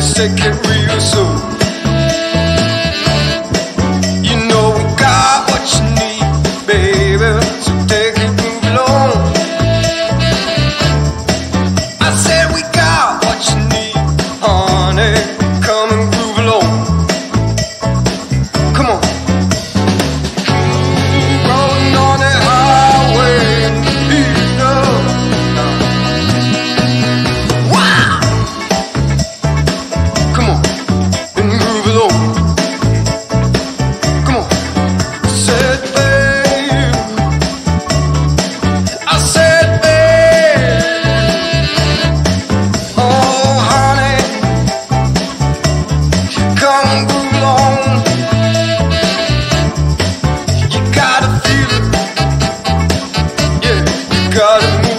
sick and real soon. as